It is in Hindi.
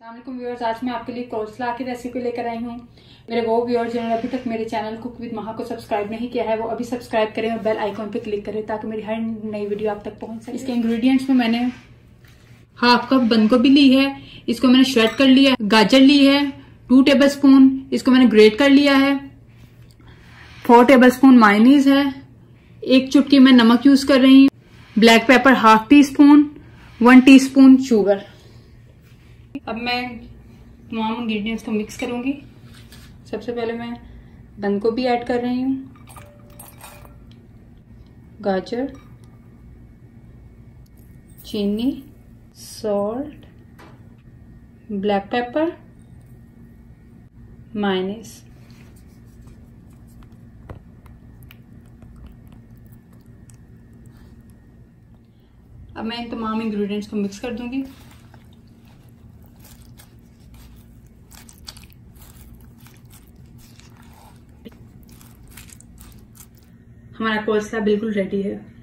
व्यूअर्स, आज मैं आपके लिए कोसला की रेसिपी लेकर आई हूँ। मेरे वो व्यूअर्स जिन्होंने अभी तक मेरे चैनल कुक विद महा को सब्सक्राइब नहीं किया है, वो अभी सब्सक्राइब करें और बेल आइकॉन पे क्लिक करें ताकि मेरी हर नई वीडियो आप तक पहुँच सके। इसके इंग्रेडिएंट्स में मैंने हाफ़ कप बंद गोभी ली है, इसको मैंने श्रेड कर लिया गाजर ली है टू टेबल स्पून इसको मैंने ग्रेट कर लिया है फोर टेबल स्पून माइनीज है, एक चुटकी मैं नमक यूज़ कर रही हूँ black pepper half teaspoon one teaspoon sugar अब मैं तमाम इंग्रेडिएंट्स को मिक्स करूँगी। सबसे पहले मैं बंद गोभी ऐड कर रही हूँ। गाजर, चीनी सॉल्ट ब्लैक पेपर माइनस अब मैं इन तमाम इंग्रेडिएंट्स को मिक्स कर दूँगी। हमारा कोलसा बिल्कुल रेडी है।